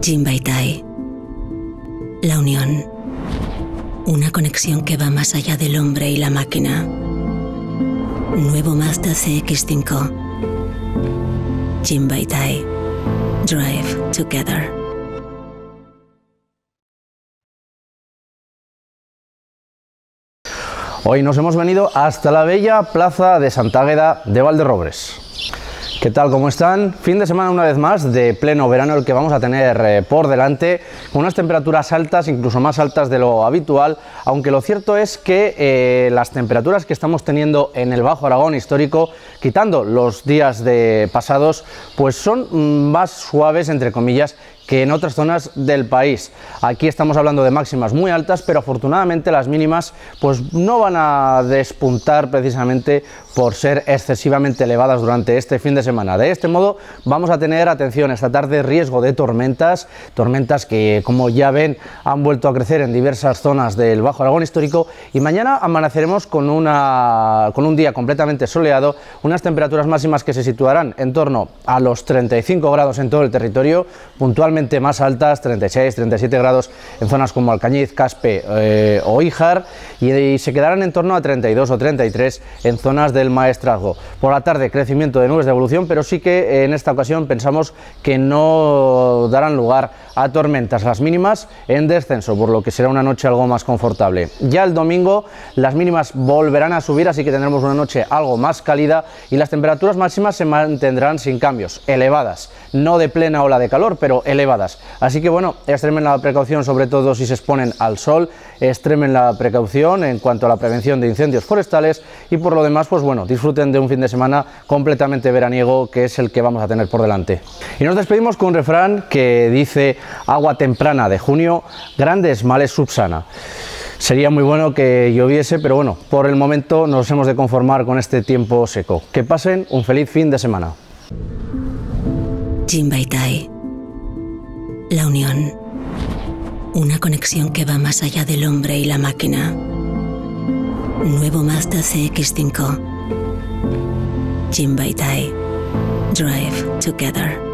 Jinbaitai. La unión. Una conexión que va más allá del hombre y la máquina. Nuevo Mazda CX5. Jinbaitai. Drive together. Hoy nos hemos venido hasta la bella plaza de Santa Águeda de Valderrobres. ¿Qué tal? ¿Cómo están? Fin de semana una vez más de pleno verano el que vamos a tener eh, por delante, con unas temperaturas altas, incluso más altas de lo habitual, aunque lo cierto es que eh, las temperaturas que estamos teniendo en el Bajo Aragón histórico, quitando los días de pasados, pues son mm, más suaves, entre comillas, que en otras zonas del país. Aquí estamos hablando de máximas muy altas, pero afortunadamente las mínimas pues no van a despuntar precisamente por ser excesivamente elevadas durante este fin de semana. De este modo vamos a tener, atención, esta tarde riesgo de tormentas, tormentas que como ya ven han vuelto a crecer en diversas zonas del Bajo Aragón histórico y mañana amaneceremos con, una, con un día completamente soleado, unas temperaturas máximas que se situarán en torno a los 35 grados en todo el territorio, puntualmente más altas, 36, 37 grados en zonas como Alcañiz, Caspe eh, o Ijar y, se quedarán en torno a 32 o 33 en zonas del Maestrazgo. Por la tarde crecimiento de nubes de evolución, pero sí que en esta ocasión pensamos que no darán lugar a tormentas, las mínimas en descenso, por lo que será una noche algo más confortable. Ya el domingo las mínimas volverán a subir, así que tendremos una noche algo más cálida y las temperaturas máximas se mantendrán sin cambios, elevadas, no de plena ola de calor, pero elevadas Así que bueno, extremen la precaución sobre todo si se exponen al sol, extremen la precaución en cuanto a la prevención de incendios forestales y por lo demás pues bueno, disfruten de un fin de semana completamente veraniego que es el que vamos a tener por delante. Y nos despedimos con un refrán que dice agua temprana de junio, grandes males subsana. Sería muy bueno que lloviese, pero bueno, por el momento nos hemos de conformar con este tiempo seco. Que pasen un feliz fin de semana. La unión. Una conexión que va más allá del hombre y la máquina. Nuevo Mazda CX5. Jinbaitai. Drive together.